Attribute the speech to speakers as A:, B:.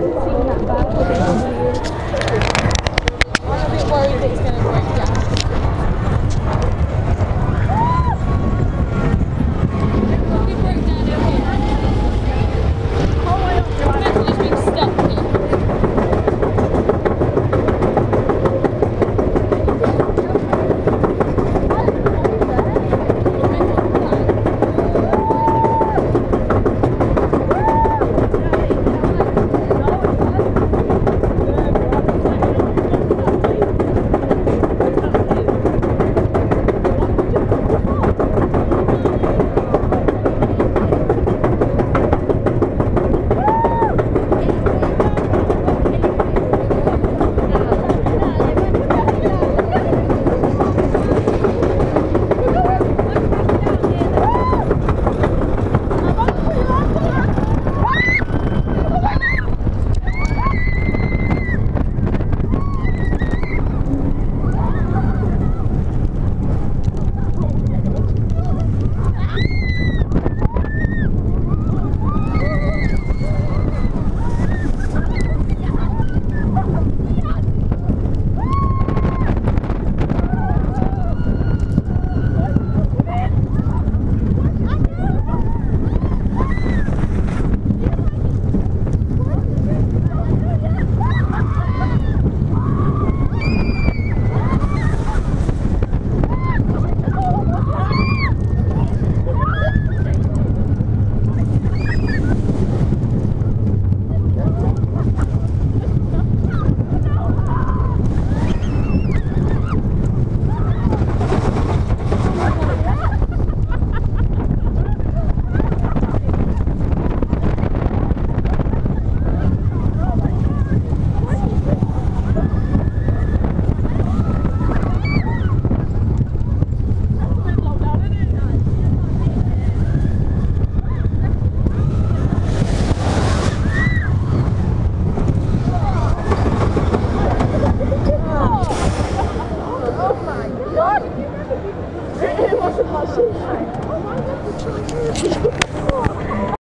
A: Deus assim,
B: That's
C: a